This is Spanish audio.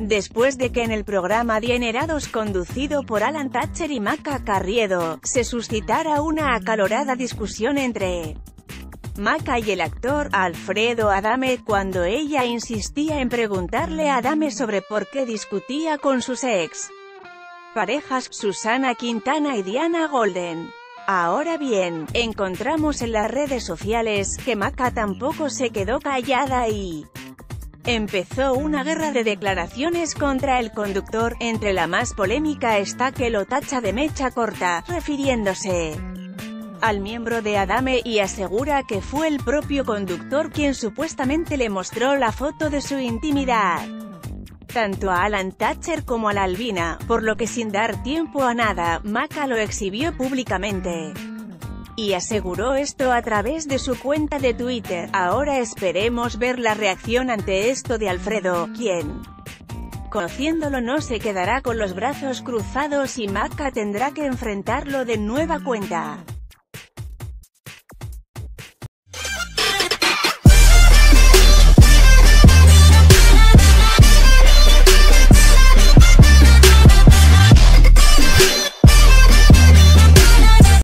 Después de que en el programa Adienerados conducido por Alan Thatcher y Maca Carriedo, se suscitara una acalorada discusión entre Maca y el actor, Alfredo Adame, cuando ella insistía en preguntarle a Adame sobre por qué discutía con sus ex parejas, Susana Quintana y Diana Golden. Ahora bien, encontramos en las redes sociales, que Maca tampoco se quedó callada y empezó una guerra de declaraciones contra el conductor, entre la más polémica está que lo tacha de mecha corta, refiriéndose al miembro de Adame, y asegura que fue el propio conductor quien supuestamente le mostró la foto de su intimidad tanto a Alan Thatcher como a la albina, por lo que sin dar tiempo a nada, Maca lo exhibió públicamente. Y aseguró esto a través de su cuenta de Twitter. Ahora esperemos ver la reacción ante esto de Alfredo, quien, conociéndolo no se quedará con los brazos cruzados y Maca tendrá que enfrentarlo de nueva cuenta.